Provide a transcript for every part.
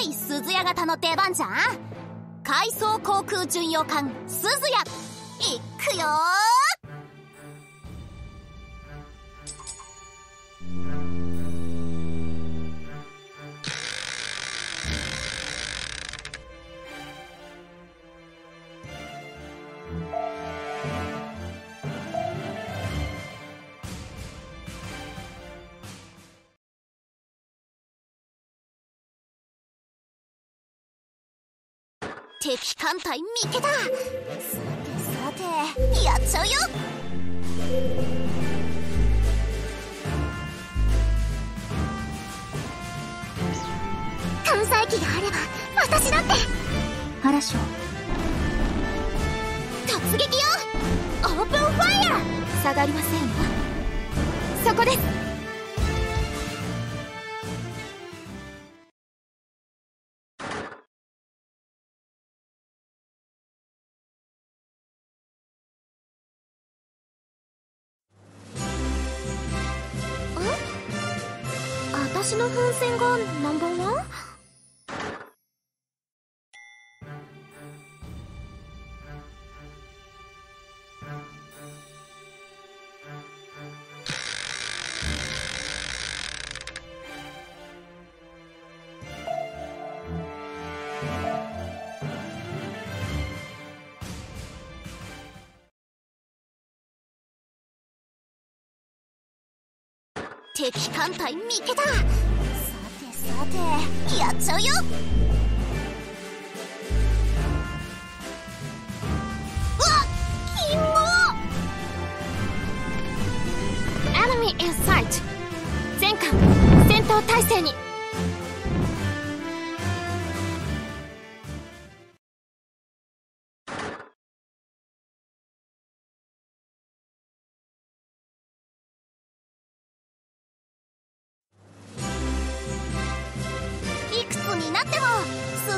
い鈴屋型の出番じゃん。海藻航空巡洋艦鈴屋。いくよ敵艦隊見てた。さてさてやっちゃうよ。艦載機があれば私だって。嵐を突撃よ。オープンファイヤー下がりませんよそこです。私の風船がナンバーワン敵艦隊見けたさてさてやっちゃうよ。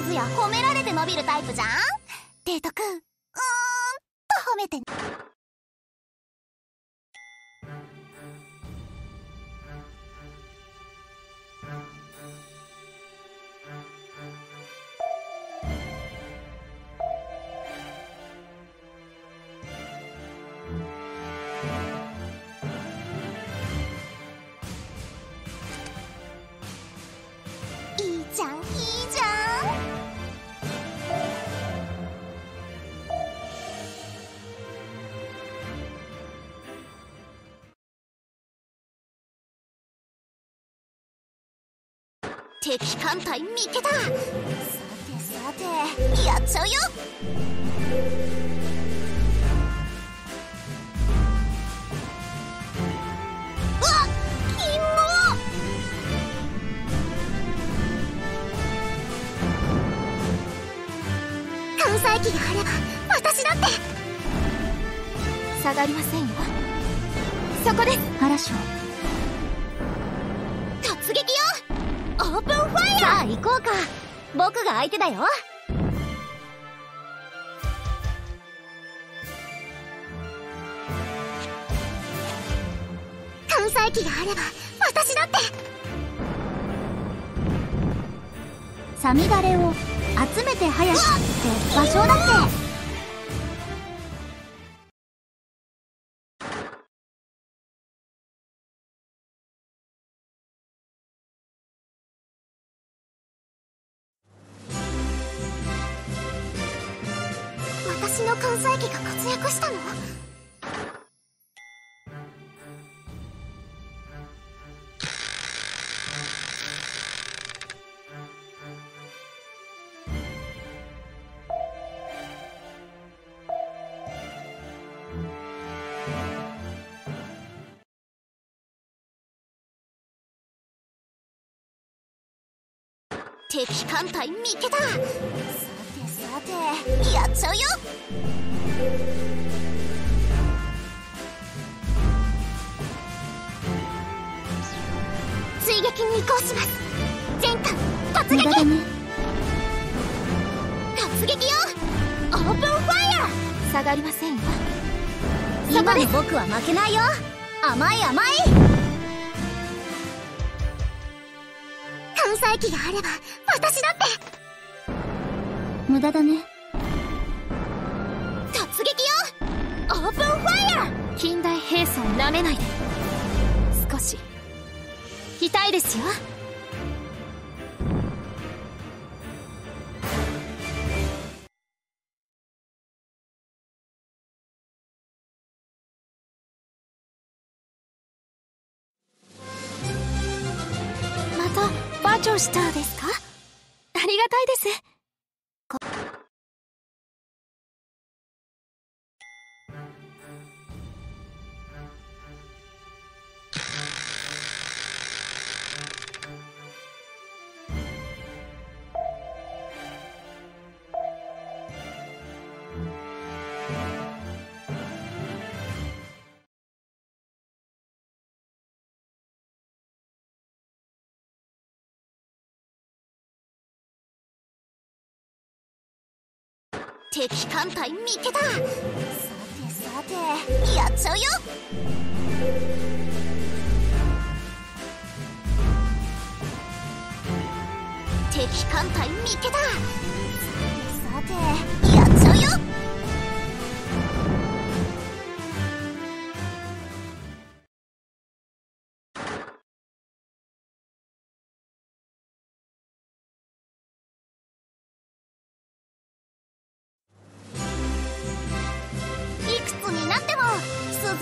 手や褒められて伸びるタイプじゃん？デートくんうーんと褒めてね。敵艦隊見てた。さてさてやっちゃうよ。うわっキモ艦載機があれば私だって。下がりませんよ。そこです。嵐をオープンファイヤーさあ行こうか僕が相手だよ。艦載機があれば私だって。サミダレを集めて早くって場所だって。私の艦載機が活躍したの？敵艦隊見てたてやっちゃうよ。追撃に移行します。全艦突撃。ね。突撃よ。オープンファイヤー下がりませんよ今の僕は負けないよ。甘い甘い。艦艦載機があれば私だって無駄だね。突撃よ！オープンファイヤー近代兵装なめないで。少し。痛いですよ。ですか？ありがたいです敵艦隊見てた。さてさてやっちゃうよ。敵艦隊見てた。さてさて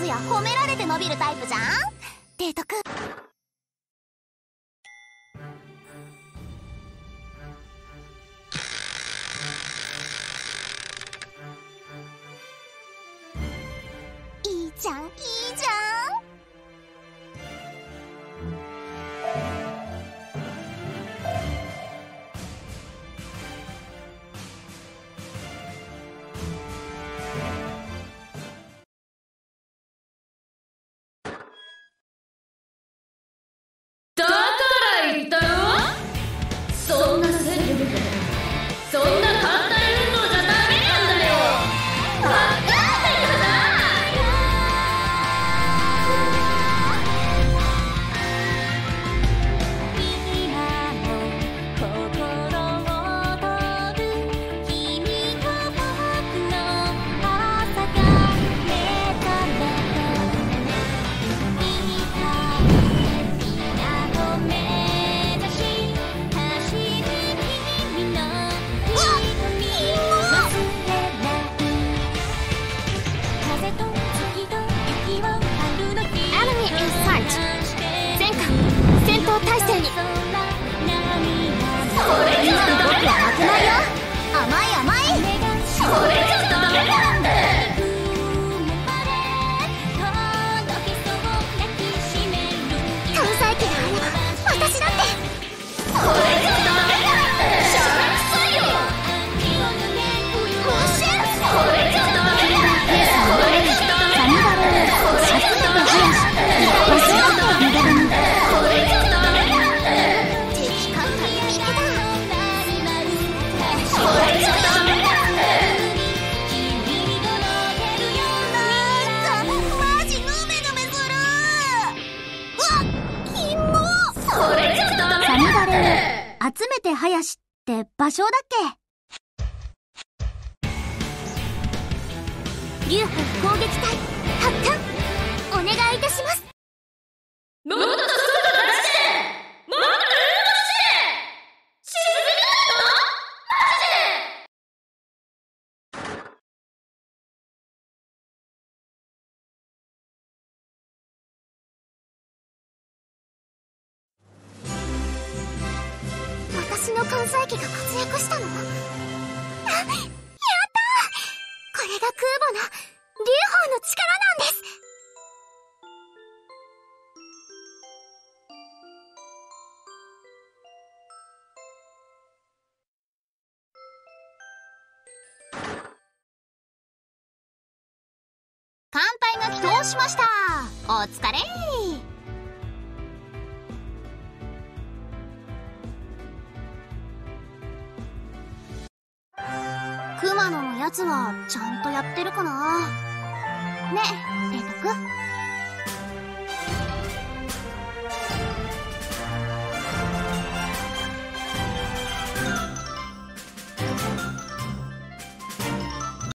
ずや褒められて伸びるタイプじゃん？提督いいじゃんいいそ你。って場所だっけ流派攻撃隊発艦私の艦載機が活躍したの？やったこれが空母の劉邦の力なんです！艦隊が起動しました。お疲れ。熊野のやつはちゃんとやってるかな？ねえ提督